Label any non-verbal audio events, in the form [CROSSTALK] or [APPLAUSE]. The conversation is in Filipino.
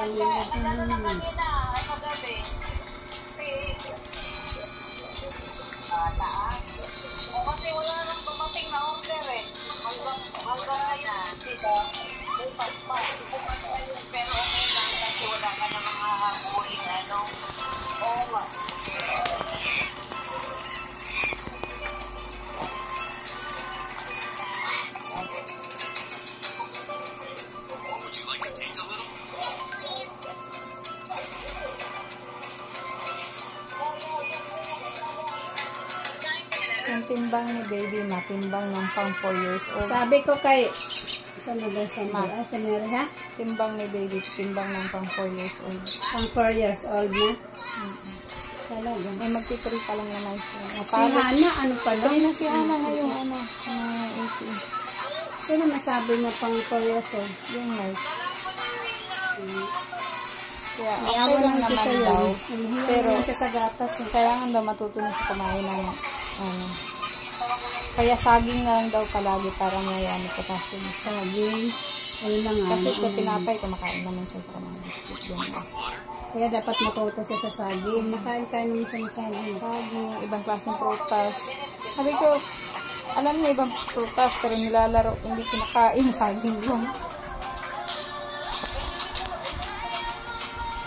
O kasi wala nang dumating na order eh. Hanggang, hanggang ngayon, diba? Bukas pa. Pero okay lang kasi wala ka na mga huling ano. Oo nga. Yung timbang ni baby na, timbang ng pang 4 years old. Sabi ko kay, na ba sa Ma. Ah, sa Mary, ha? Timbang ni baby, timbang ng pang 4 years old. Pang 4 years old na. Talaga. Eh, magti-3 pa lang naman siya. Si Napalo. Hana, ano pala? Three na si Hana ngayong ano, uh, 18. Sino nasabi na pang 4 years old? Yung nurse. Kaya okay lang lang naman daw. Pero, siya sa gatas. Eh. kailangan daw matuto na siya kumain ng ano. Kaya saging na lang daw palagi para may ano potassium. Saging. Ayun lang nga. Kasi sa ano. tinapay, kumakain naman siya sa mga biscuit. Yun. Kaya dapat matuto siya sa saging. Nakain-kain naman siya ng saging. Saging, ibang klaseng prutas. Sabi ko, alam niya ibang prutas, pero nilalaro, hindi kinakain [LAUGHS] saging lang.